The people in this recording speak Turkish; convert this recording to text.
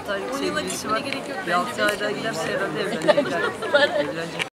6 aylık On yıla sevgilisi var. Bir 6 ayda beş giderse şey herhalde evlenecekler. Evlenecek.